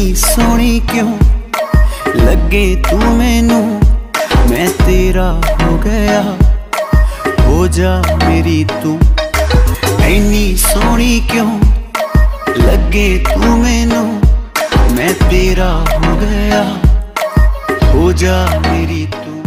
सोनी क्यों लगे तू मैनू? मैं तेरा हो गया, हो जा मेरी तू। इनी सोनी क्यों लगे तू मैनू? मैं तेरा हो गया, हो जा मेरी तू।